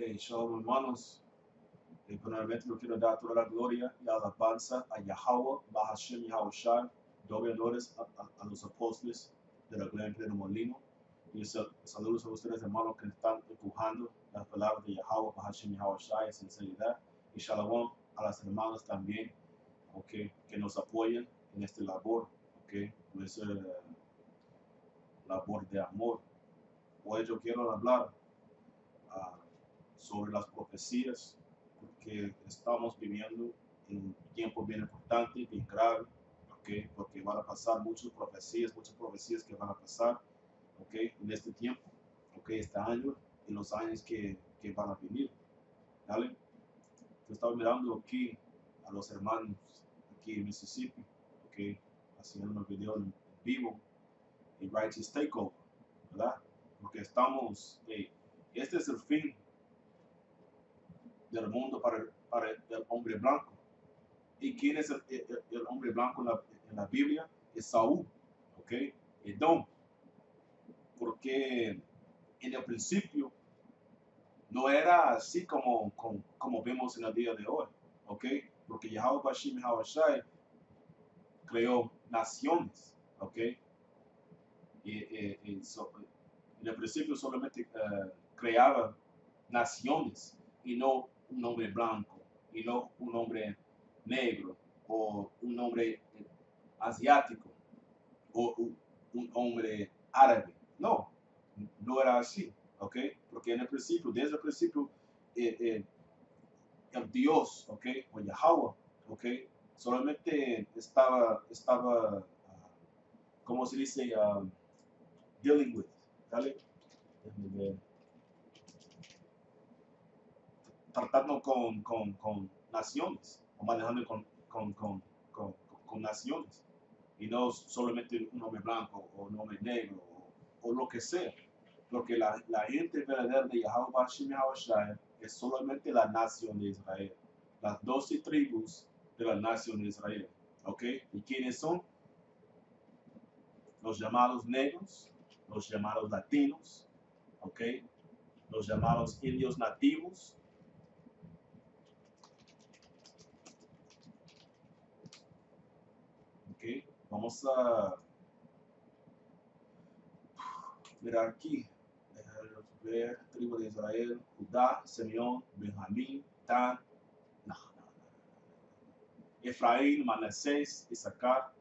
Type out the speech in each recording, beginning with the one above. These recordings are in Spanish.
Hey, shalom hermanos. Y primeramente yo quiero dar toda la gloria y alabanza a Yahweh, Bahashem Yahushai, doble honores a, a- los apóstoles de la Gloria de Molino. Y sal- saludos a ustedes hermanos que están empujando las palabras de Yahweh, Bahashem Yahushai en sinceridad. Y shalom a las hermanas también, ok, que nos apoyan en esta labor, ok, nuestra labor de amor. Hoy yo quiero hablar ah, sobre las profecías, porque estamos viviendo en un tiempo bien importante, bien grave, ¿ok? porque van a pasar muchas profecías, muchas profecías que van a pasar ¿ok? en este tiempo, ¿ok? este año y los años que, que van a venir. ¿vale? Yo estaba mirando aquí a los hermanos aquí en Mississippi, ¿ok? haciendo un video en vivo, y Righteous Takeover, ¿verdad? Porque estamos, hey, este es el fin del mundo para, para el hombre blanco. ¿Y quién es el, el- el hombre blanco en la, en la Biblia? Es Saúl, ¿ok? Edom. Porque en el principio no era así como, como, como vemos en el día de hoy, ¿ok? Porque Yahweh Bashim Hawashai creó naciones, ¿ok? Y, y- y so- en el principio solamente eh, creaba naciones y no un hombre blanco y no un hombre negro o un hombre asiático o un, hombre árabe. No, no era así, ¿ok? Porque en el principio, desde el principio, eh, eh, el Dios, ¿ok? O Yahweh, ¿ok? Solamente estaba, estaba, ah, ¿cómo se dice? Dealing with, ¿vale? Déjame ver. Tratando con, con, con naciones, o manejando con, con, naciones, y no solamente un hombre blanco o un hombre negro o, lo que sea, porque la, la gente verdadera de Yahweh es solamente la nación de Israel, las doce tribus de la nación de Israel, ¿ok? ¿Y quiénes son? Los llamados negros, los llamados latinos, ¿ok? Los llamados indios nativos. ¿Ok? Vamos a mirar aquí. Ver, tribu de Israel, Judá, Simeón, Benjamín, Dan. Efraín, Manasés, Isaacar,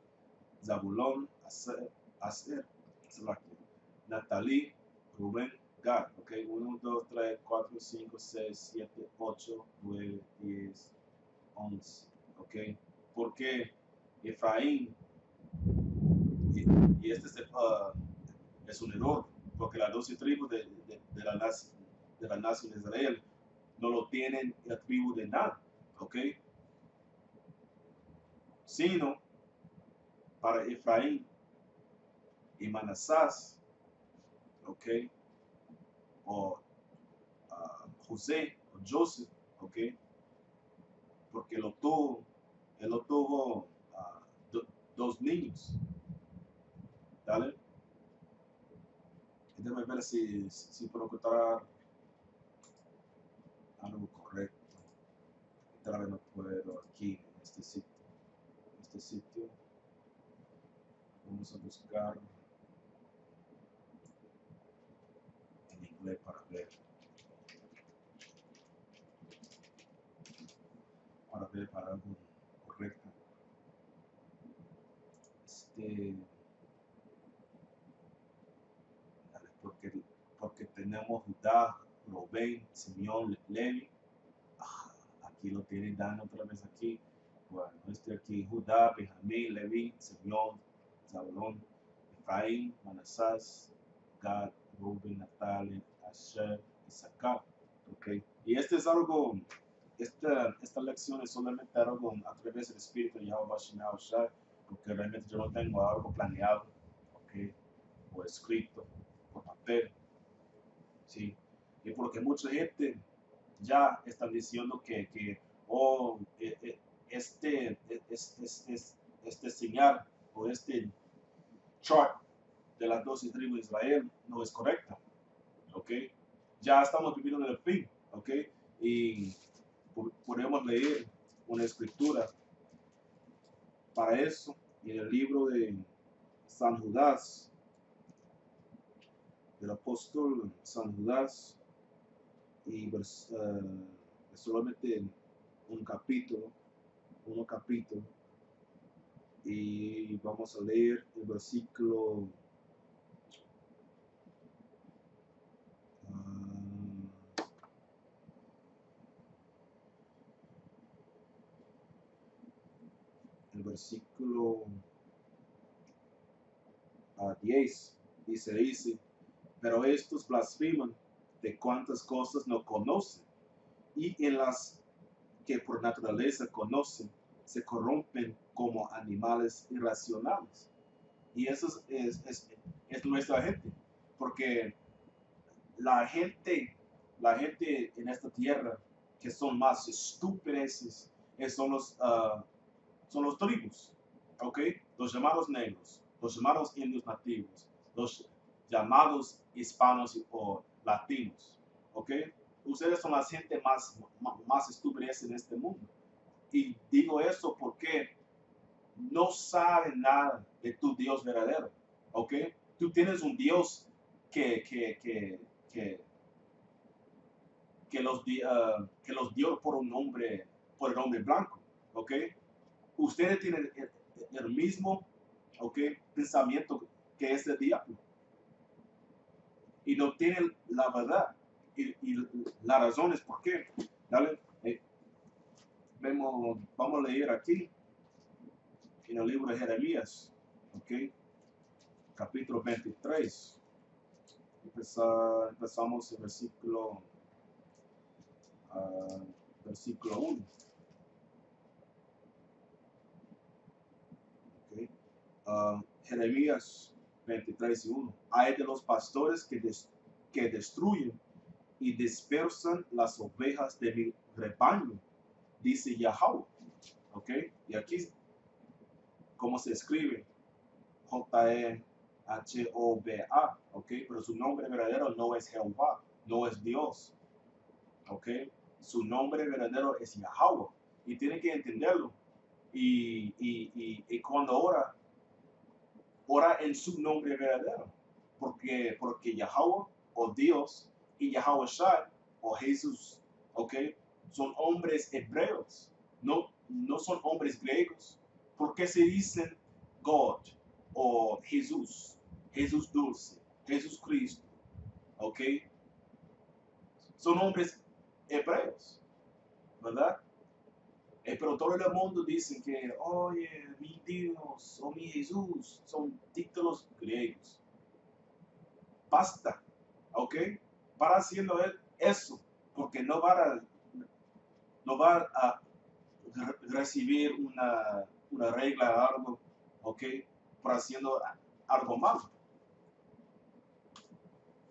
Zabulón, Aser, Aser, Natalí, Rubén, Gad, ok, 1, 2, 3, 4, 5, 6, 7, 8, 9, 10, 11, ok, porque Efraín, y, este ah, es un error, porque las 12 tribus de, la, nac- de la nación de Israel no lo tienen la tribu de Dan, ok, sino para Efraín y Manasás, ok, o ah, José o Joseph, ok, porque lo tuvo, él lo tuvo do- dos niños, ¿vale? Y Déjame ver si, si puedo encontrar algo correcto. Tal vez no puedo aquí, en este sitio. En este sitio. Vamos a buscar en inglés para ver. Para ver para algo correcto. Este. dale, Porque, porque tenemos Judá, Robén, Simeón, Levi. Ah, aquí lo tienen dando otra vez aquí. Bueno, este aquí, Judá, Benjamín, Levi, Simeón, Zabulón, Efraín, Manasás, Gad, Rubén, Natalia, Asher, Isaacar. Okay. Y este es algo, esta, esta lección es solamente algo a través del Espíritu de Bashem Yahushua, porque realmente yo no tengo algo planeado, okay, o escrito, por papel. Sí. Y porque mucha gente ya está diciendo que, que oh, eh, eh, este, eh, es, es- es- este señal o este chart de las 12 tribus de Israel no es correcta. ¿Ok? Ya estamos viviendo en el fin. ¿ok? Y po- podemos leer una escritura para eso en el libro de San Judas, del apóstol San Judas, y vers- eh, solamente un capítulo, uno capítulo, y vamos a leer el versículo ah, el versículo a 10 dice, dice, pero estos blasfeman de cuantas cosas no conocen y en las que por naturaleza conocen se corrompen como animales irracionales. Y eso es, es, es- es nuestra gente, porque la gente, la gente en esta tierra que son más estúpidos son los, ah, son los tribus. Los llamados negros, los llamados indios nativos, los llamados hispanos o latinos, ¿ok? Ustedes son la gente más, más estúpida en este mundo. Y digo eso porque no saben nada de tu Dios verdadero, ¿ok? Tú tienes un Dios que, que, que, que, los, ah, que los dio por un hombre, por el hombre blanco, ¿ok? Ustedes tienen el, mismo, ¿ok? Pensamiento que ese diablo. Y no tienen la verdad. Y, y la razón es por qué. Dale, eh, vemos, vamos a leer aquí en el libro de Jeremías, ¿ok? Capítulo 23. Empeza- empezamos el versículo, ah, versículo 1. ¿ok? Ah, Jeremías 23 y 1. Hay de los pastores que, que destruyen y dispersan las ovejas de mi rebaño, dice Yahweh. ¿Ok? Y aquí, ¿cómo se escribe? J-E-H-O-B-A. ¿Ok? Pero su nombre verdadero no es Jehová, no es Dios. ¿Ok? Su nombre verdadero es Yahweh. Y tiene que entenderlo. Y, y, y, y cuando ora, ora en su nombre verdadero. Porque, porque Yahweh o Dios y Yahweh Shai o Jesús, ¿ok? Son hombres hebreos, no, no son hombres griegos. ¿Por qué se dicen God o Jesús? Jesús dulce, Jesús Cristo, ¿ok? Son hombres hebreos, ¿verdad? Eh, pero todo el mundo dice que, oye, mi Dios o mi Jesús son títulos griegos. Basta, ¿ok? Para haciendo él eso, porque no va a, no va a re- recibir una, regla o algo, ¿ok? Por haciendo algo malo.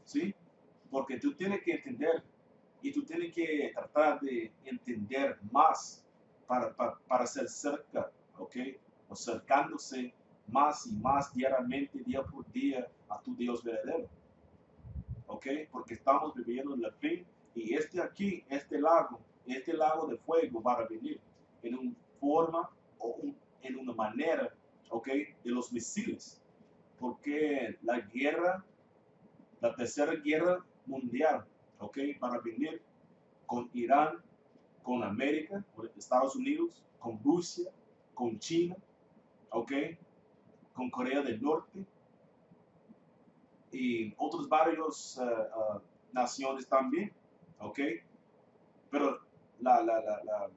¿Sí? Porque tú tienes que entender y tú tienes que tratar de entender más para, para, para ser cerca, ¿ok? O cercándose más y más diariamente, día por día, a tu Dios verdadero. ¿Ok? Porque estamos viviendo en la fin y este aquí, este lago, este lago de fuego va a venir en una forma o un- en una manera, ¿ok? De los misiles. Porque la guerra, la tercera guerra mundial, ¿ok? Va a venir con Irán, con América, Estados Unidos, con Rusia, con China, ¿ok? Con Corea del Norte y otros varios eh, naciones también, ¿ok? Pero la, la, la,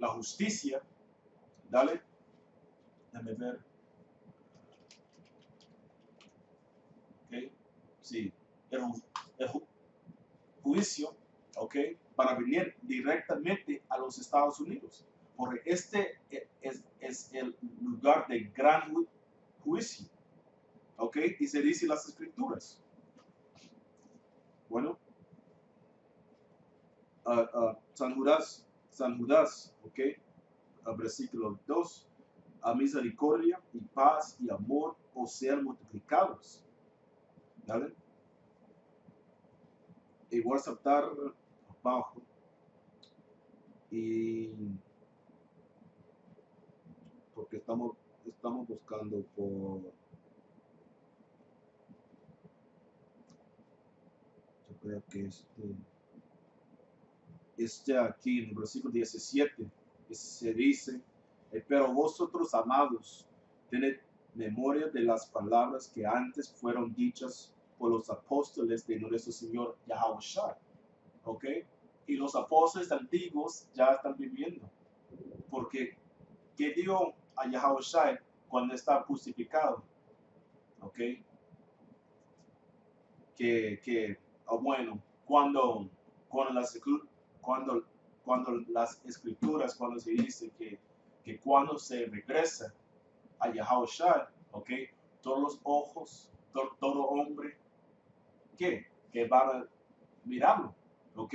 la, justicia, dale, déjame ver, ¿ok? Sí, el, ju- el ju- juicio, ¿ok? Para venir directamente a los Estados Unidos, porque este e- es, es el lugar de gran ju- juicio, ¿ok? Y se dice las escrituras. Bueno, ah, ah, San Judas, San Judas, ¿ok? Ah, versículo 2, a misericordia y paz y amor os sean multiplicados. ¿Vale? Y voy a ok, bajo. Y porque estamos, estamos buscando por yo creo que este este aquí en el versículo 17 se dice eh, pero vosotros amados tened memoria de las palabras que antes fueron dichas por los apóstoles de nuestro Señor Yahweh ¿ok? Y los apóstoles antiguos ya están viviendo. Porque, ¿qué dio a Yahweh cuando está justificado? ¿Ok? Que, que oh, bueno, cuando, cuando, las, cuando, cuando las escrituras, cuando se dice que, que cuando se regresa a Yahweh ¿ok? Todos los ojos, todo, todo hombre, ¿qué? Que van a mirarlo, ¿ok?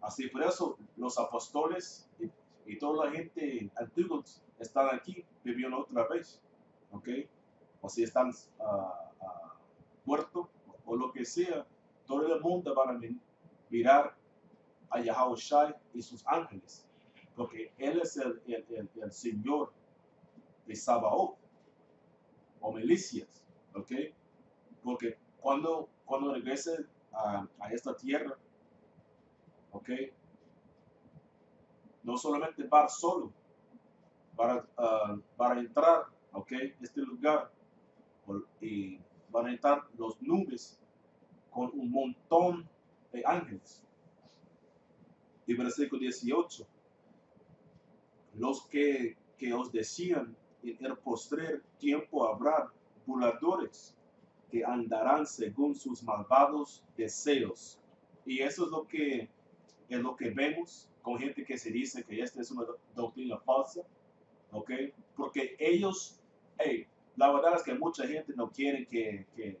Así por eso los apóstoles y, toda la gente antigua están aquí viviendo otra vez, ¿ok? O si están uh, muertos o lo que sea, todo el mundo va a mirar a Yahweh y sus ángeles, porque Él es el, el, el, Señor de Sabaoth o milicias, ¿ok? Porque cuando, cuando regrese a esta tierra, ¿ok? No solamente para solo, para, ah, para entrar, ¿ok? Este lugar, y van a entrar los nubes con un montón de ángeles. Y versículo 18, los que, que os decían en el postrer tiempo habrá burladores que andarán según sus malvados deseos. Y eso es lo que es lo que vemos con gente que se dice que esta es una doctrina falsa, ¿ok? Porque ellos, hey, la verdad es que mucha gente no quiere que, que,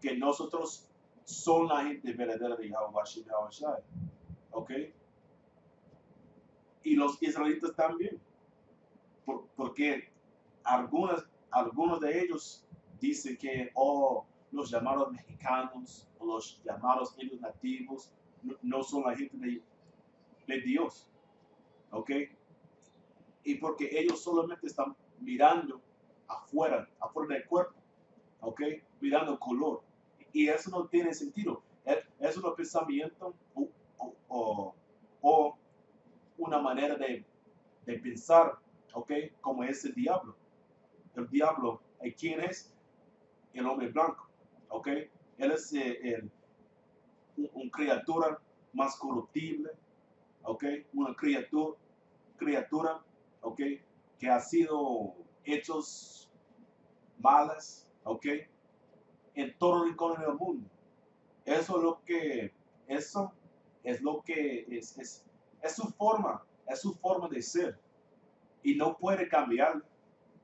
que, nosotros son la gente verdadera de Yahweh Shai, ¿ok? Y los israelitas también, porque algunas, algunos de ellos dicen que, oh, los llamados mexicanos o los llamados indios nativos no, son la gente de, de, Dios. ¿Ok? Y porque ellos solamente están mirando afuera, afuera del cuerpo. ¿Ok? Mirando color. Y eso no tiene sentido. Es, un pensamiento o, o, una manera de, de, pensar, ¿ok? Como es el diablo. El diablo, ¿quién es? El hombre blanco. ¿Ok? Él es eh, un, criatura más corruptible, ¿ok? Una criatura, criatura, ¿ok? Que ha sido hechos malas, ¿ok? En todo rincón del mundo. Eso es lo que, eso es lo que es, es, es su forma, es su forma de ser. Y no puede cambiar,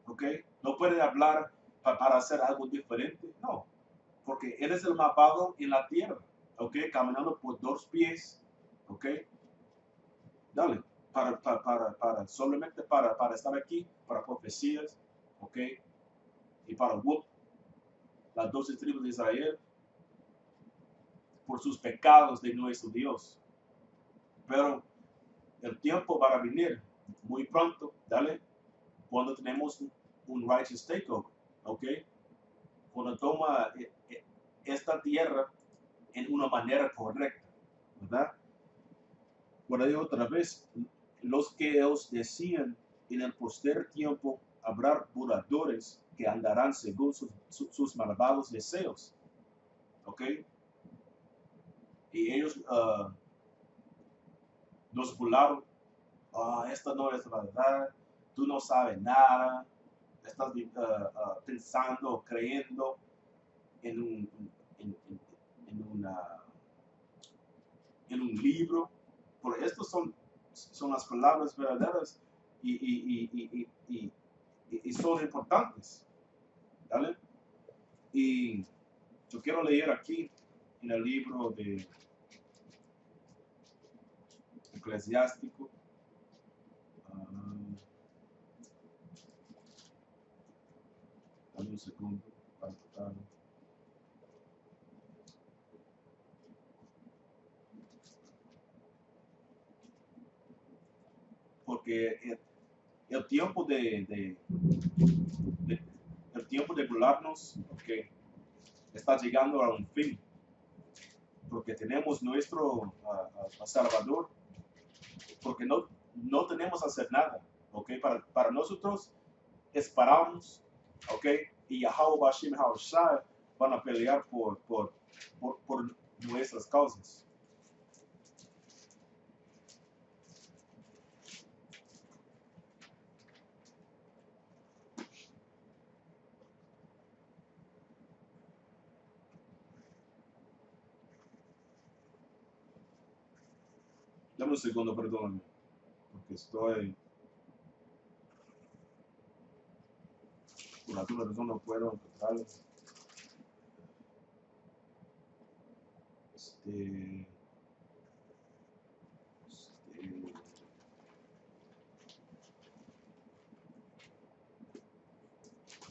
¿ok? No puede hablar para hacer algo diferente, no porque Él es el mapado en la tierra, ¿ok? Caminando por dos pies, ¿ok? Dale, para, para, para, para solamente para, para estar aquí, para profecías, ¿ok? Y para Wood, las doce tribus de Israel, por sus pecados de nuestro Dios. Pero el tiempo va a venir muy pronto, dale, cuando tenemos un righteous takeover, ¿ok? Cuando toma eh, esta tierra en una manera correcta, ¿verdad? Por ahí otra vez, los que os decían en el poster tiempo habrá buradores que andarán según sus, malvados deseos. ¿Ok? Y ellos uh, nos burlaron. Ah, esta no es verdad. Tú no sabes nada. Estás uh, pensando, creyendo en un, en un libro. Por esto son, son las palabras verdaderas y, y, y, y son importantes. ¿Vale? Y yo quiero leer aquí en el libro de Eclesiástico. Uh, dame un segundo. Porque el, el tiempo de, de- de- el tiempo de burlarnos okay, está llegando a un fin, porque tenemos nuestro ah, ah, Salvador, porque no, no tenemos hacer nada, okay, para, para nosotros esperamos, okay, y Yahweh van a pelear por, por, por, por nuestras causas. Dame un segundo, perdóname, porque estoy... Por alguna razón no puedo. Este... Este...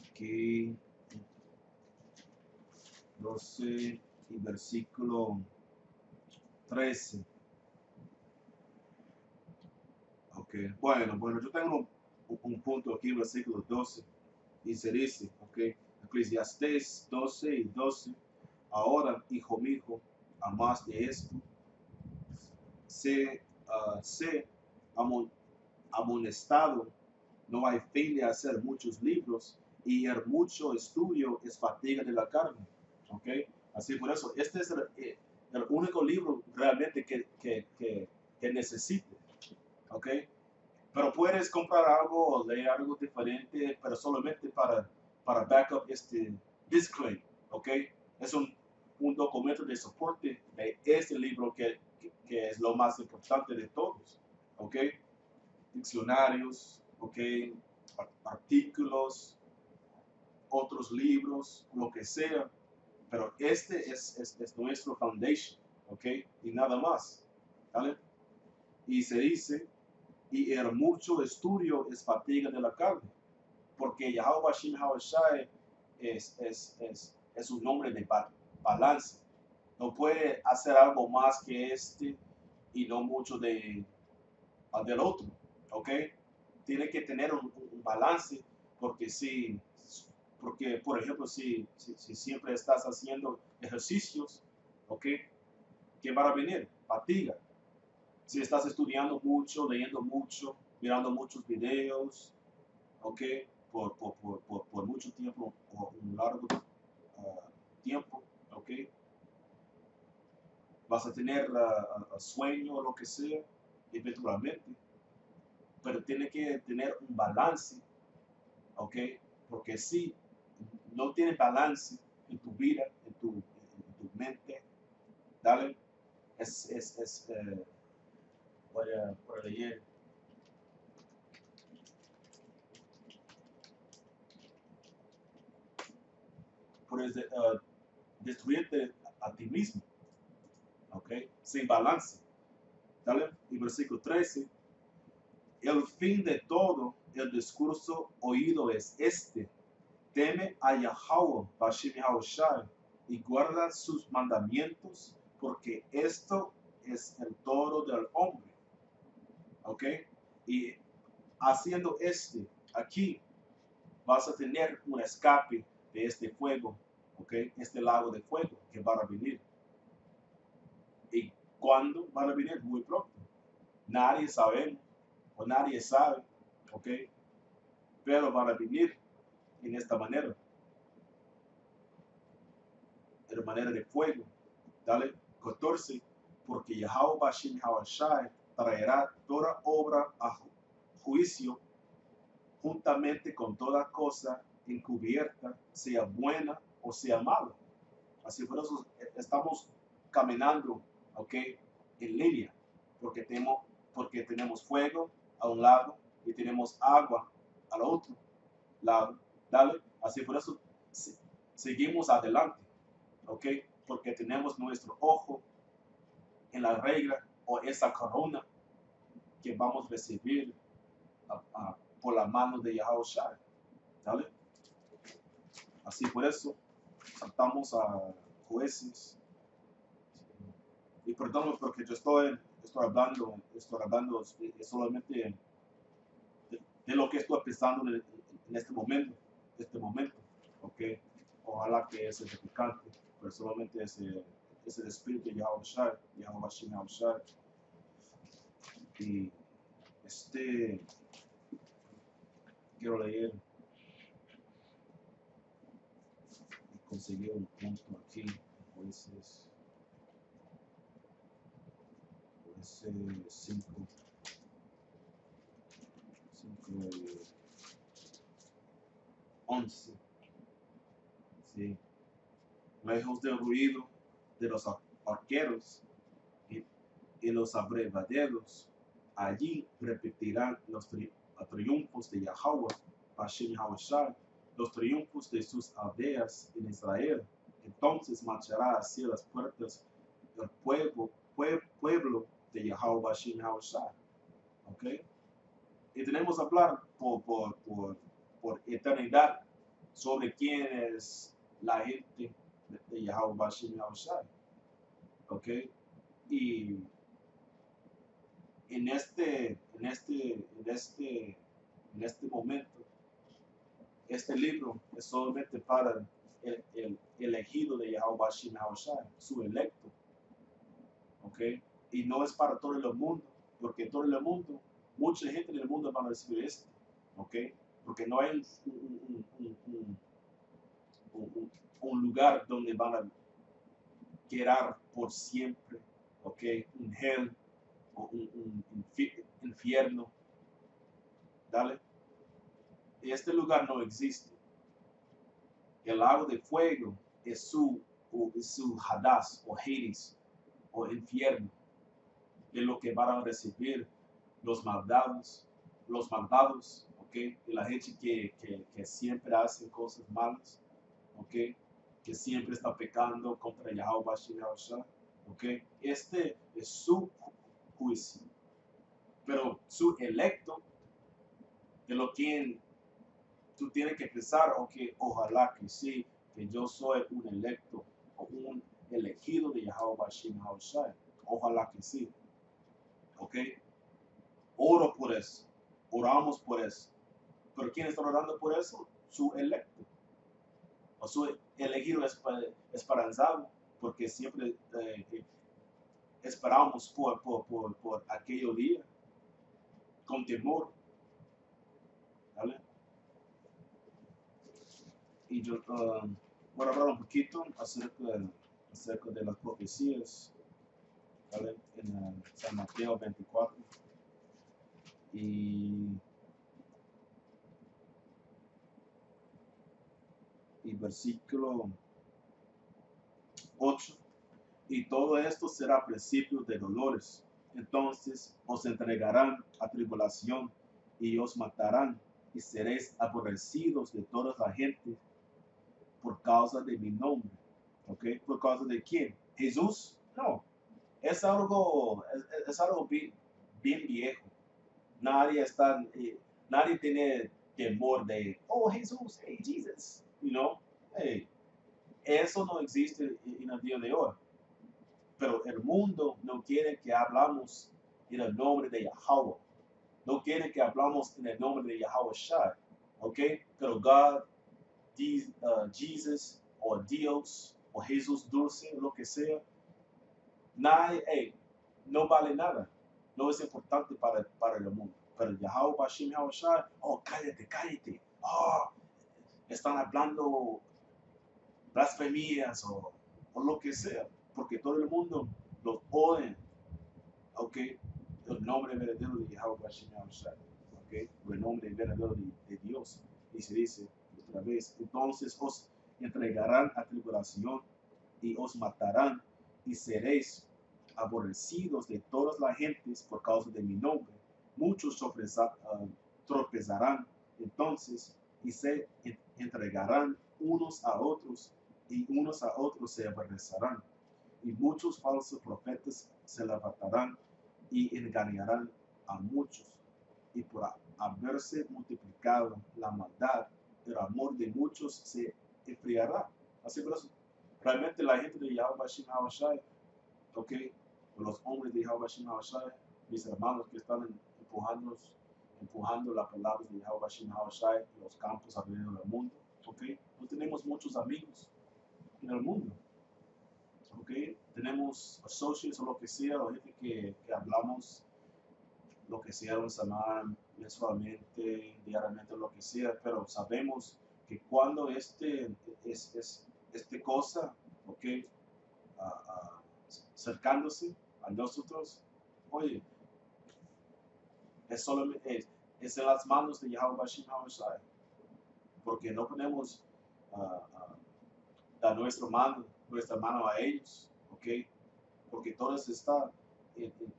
Aquí... 12 y versículo 13. Bueno, bueno, yo tengo un, un punto aquí, versículo 12, y se dice, ok, Eclesiastés 12 y 12, ahora, hijo mío, a más de esto, sé, ah, sé amon- amonestado, no hay fin de hacer muchos libros, y el mucho estudio es fatiga de la carne, ok, así por eso, este es el, eh, único libro realmente que, que, que, ¿ok? Pero puedes comprar algo o leer algo diferente, pero solamente para, para backup este disclaimer, ¿ok? Es un, un documento de soporte de este libro que, que, que es lo más importante de todos, ¿ok? Diccionarios, ¿ok? Ar- Artículos, otros libros, lo que sea, pero este es, es, es nuestro foundation, ¿ok? Y nada más, ¿vale? Y se dice y el mucho estudio es fatiga de la carne, porque Yahweh Hawashai es, es, es, es un nombre de ba- balance. No puede hacer algo más que este y no mucho de, del otro, ¿ok? Tiene que tener un, balance, porque si, porque por ejemplo, si, si, si siempre estás haciendo ejercicios, ¿ok? ¿Qué va a venir? Fatiga si estás estudiando mucho, leyendo mucho, mirando muchos videos, ¿ok? Por, por, por, por, por mucho tiempo o un largo ah, tiempo, ¿ok? Vas a tener ah, sueño o lo que sea, eventualmente, pero tiene que tener un balance, ¿ok? Porque si no tiene balance en tu vida, en tu, en tu mente, dale, es, es, es eh, voy a, voy a leer. Puedes eh, destruirte a ti mismo, ¿ok? Sin balance. Dale, y versículo 13. El fin de todo el discurso oído es este. Teme a Yahweh, y guarda sus mandamientos, porque esto es el todo del hombre. ¿Ok? Y haciendo este aquí, vas a tener un escape de este fuego, ¿ok? Este lago de fuego que va a venir. ¿Y cuándo van a venir? Muy pronto. Nadie sabe, o nadie sabe, ¿ok? Pero van a venir en esta manera. De manera de fuego. Dale, 14. Porque Yahweh Bashim Hawashai traerá toda obra a ju- juicio juntamente con toda cosa encubierta, sea buena o sea mala. Así por eso estamos caminando, ¿ok? En línea, porque tenemos, porque tenemos fuego a un lado y tenemos agua al otro lado. Dale, así por eso se- seguimos adelante, ¿ok? Porque tenemos nuestro ojo en la regla o esa corona que vamos a recibir por la mano de Yahweh. ¿Dale? Así por eso saltamos a jueces. Y perdón porque yo estoy, estoy hablando, estoy hablando eh, solamente de lo que estoy pensando en, en este momento, este momento, ¿ok? Ojalá que ese edificante, pero solamente ese, ese espíritu de Yahweh Shai, Yahweh Shai, Shai. Y este, quiero leer. Y conseguir un punto aquí, jueces 5, 5, 11, sí, lejos del ruido de los ar- arqueros y, los abrevaderos, allí repetirán los tri- triunfos de Yahweh, Hashem Yahweh Shai, los triunfos de sus aldeas en Israel. Entonces marchará hacia las puertas del pueblo, pue- pueblo de Yahweh Hashem Yahweh Shai. ¿Ok? Y tenemos que hablar por, por, por, por eternidad sobre quién es la gente de, de Yahweh Hashem Yahweh Shai. ¿Ok? Y en este, en este, en este, en este momento, este libro es solamente para el, el elegido de Yahweh Hashem Yahweh Shai, su electo. ¿Ok? Y no es para todo el mundo, porque todo el mundo, mucha gente en el mundo van a recibir esto. ¿Ok? Porque no hay un, un- un- un- un- lugar donde van a quedar por siempre. ¿Ok? Un hell o un, un infi- infierno. Dale. Este lugar no existe. El lago de fuego es su, o- es su Hadass o Hades o infierno de lo que van a recibir los maldados, los malvados, ¿ok? Y la gente que, que, que siempre hace cosas malas, ¿ok? Que siempre está pecando contra Yahweh Shai, ¿ok? Este es su ju- juicio. Pero su electo, de lo que tú tienes que pensar, ok, ojalá que sí, que yo soy un electo o un elegido de Yahweh Shai. Ojalá que sí. ¿Ok? Oro por eso. Oramos por eso. Pero ¿quién está orando por eso? Su electo. O su elegido esper- esperanzado. Porque siempre eh, eh, esperamos por, por, por, por aquello día. Con temor. ¿Vale? Y yo um, voy a hablar un poquito acerca, acerca de las profecías. ¿vale? En eh, San Mateo 24. Y, y versículo 8. Y todo esto será principio de dolores. Entonces os entregarán a tribulación y os matarán y seréis aborrecidos de toda la gente por causa de mi nombre. ¿Ok? ¿Por causa de quién? ¿Jesús? No. Es algo, es, es algo bien, bien viejo. Nadie está, eh, nadie tiene temor de, oh Jesús, hey Jesus, you know, hey, eso no existe en el día de hoy. Pero el mundo no quiere que hablamos en el nombre de Yahweh. No quiere que hablamos en el nombre de Yahweh Shai. ¿Ok? Pero God, uh, Jesus, o Dios, o Jesús dulce, lo que sea, nadie, hey, no vale nada. No es importante para, para el mundo. Pero Yahweh Bashim Yahweh Shai, oh, cállate, cállate. Oh, están hablando blasfemias o, o lo que sea. Porque todo el mundo los odia. ¿Ok? El nombre verdadero de Yahweh. ¿Ok? El nombre verdadero de, de Dios. Y se dice otra vez, entonces os entregarán a tribulación y os matarán y seréis aborrecidos de todas las gentes por causa de mi nombre. Muchos ah, tropezarán entonces y se en- entregarán unos a otros y unos a otros se aborrecerán. Y muchos falsos profetas se levantarán y engañarán a muchos. Y por ha- haberse multiplicado la maldad, el amor de muchos se enfriará. Así por eso, realmente la gente de Yahweh Shai ok, los hombres de Yahweh Shai, mis hermanos que están empujándonos empujando la palabra de Yahweh Hashem Shai en los campos alrededor del mundo. ¿ok? No tenemos muchos amigos en el mundo. ¿ok? Tenemos associates o lo que sea, o gente que, hablamos lo que sea una semana, mensualmente, diariamente, lo que sea, pero sabemos que cuando este, es, es este cosa, ok, acercándose a nosotros, oye, es solamente, es, es en las manos de Yahweh Bashim porque no podemos dar nuestra mano, nuestra mano a ellos, ok, porque todo está en, en,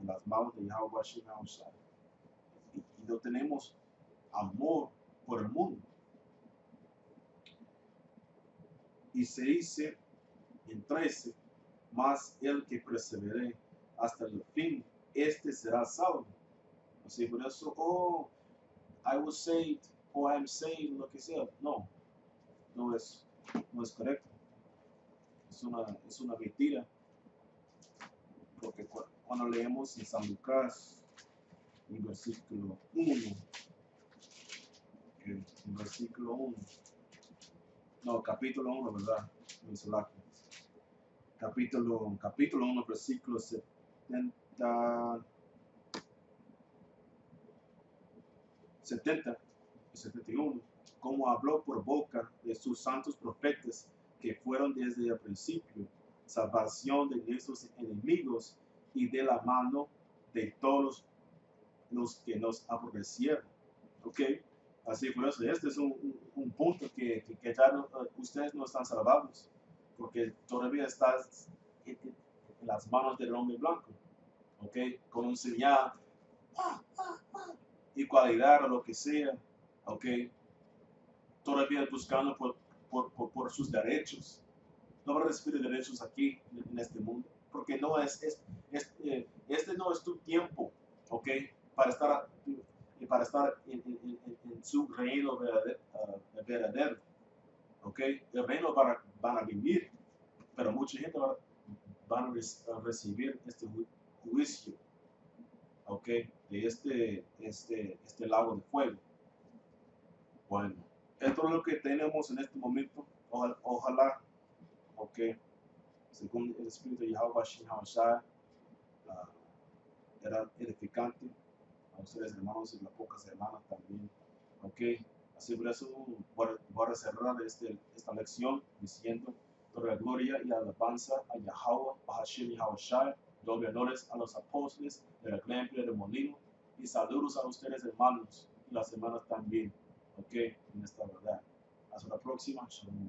en, las manos de Yahweh Bashim y, y no tenemos amor por el mundo. Y se dice en 13, más el que persevere hasta el fin, este será salvo. Así por eso, oh, I was saved, o I'm saved, lo que sea. No, no es, no es correcto. Es una, es una mentira. Porque cuando leemos en San Lucas, en versículo 1, en versículo 1, no, capítulo 1, ¿verdad? Capítulo, capítulo 1, versículo 70, 70 y 71, como habló por boca de sus santos profetas que fueron desde el principio, salvación de nuestros enemigos y de la mano de todos los que nos aborrecieron. ¿Ok? Así por eso, este es un, un, punto que, que, ya eh, ustedes no están salvados, porque todavía estás en, las manos del hombre blanco, ¿ok? Con un señal, y cualidad o lo que sea, ¿ok? Todavía buscando por, por, por, sus derechos. No va a recibir derechos aquí en, este mundo, porque no es, es, eh, este no es tu tiempo, ¿ok? Para estar para estar en, su reino uh, verdadero. El reino van a, van a vivir, pero mucha gente va, van a, recibir este juicio. ¿Ok? De este, este, este lago de fuego. Bueno, esto es lo que tenemos en este momento. Ojalá, ojalá ok, según el Espíritu de Yahweh uh, era edificante a ustedes hermanos y las pocas hermanas también. Ok, así por eso voy a cerrar este, esta lección diciendo toda la gloria y alabanza a Yahweh, a Hashem Shai, doble honores a los apóstoles de la Gremple de Molino y saludos a ustedes hermanos y las hermanas también. Ok, en esta verdad. Hasta la próxima. Shalom.